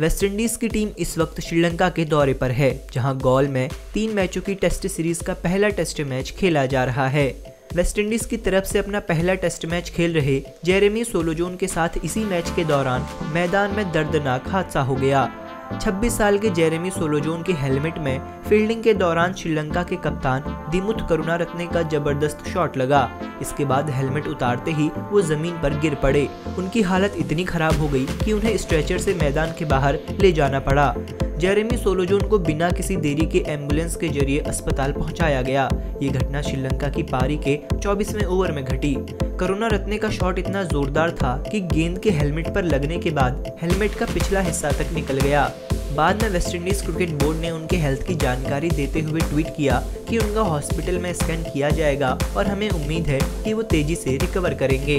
West Indies की team इस वक्त श्रीलंका के दौरे पर है, जहाँ गोल में तीन मैचों की टेस्ट सीरीज़ का पहला टेस्ट मैच खेला जा रहा है। वेस्टइंडीज की तरफ़ से अपना पहला टेस्ट मैच खेल रहे जेरेमी सोलोजोन के साथ इसी मैच के दौरान मैदान में दर्दनाक हादसा हो गया। 26 साल के जेरेमी सोलोजोन के हेलमेट में फील्डिंग के दौरान श्रीलंका के कप्तान दिमुथ करुणा रत्ने का ज़बरदस्त शॉट लगा। इसके बाद हेलमेट उतारते ही वो ज़मीन पर गिर पड़े। उनकी हालत इतनी खराब हो गई कि उन्हें स्ट्रेचर से मैदान के बाहर ले जाना पड़ा। जेरेमी सोलोजोन को बिना किसी देरी के एंबुलेंस के ज़रिए अस्पताल पहुँचाया गया। ये घटना श्रीलंका की पारी के 24वें ओवर में घटी। करुणा रत्ने का शॉट इतना जोरदार था कि गेंद के हेलमेट पर लगने के बाद हेलमेट का पिछला हिस्सा तक निकल गया। बाद में वेस्टइंडीज क्रिकेट बोर्ड ने उनके हेल्थ की जानकारी देते हुए ट्वीट किया कि उनका हॉस्पिटल में स्कैन किया जाएगा और हमें उम्मीद है कि वो तेज़ी से रिकवर करेंगे।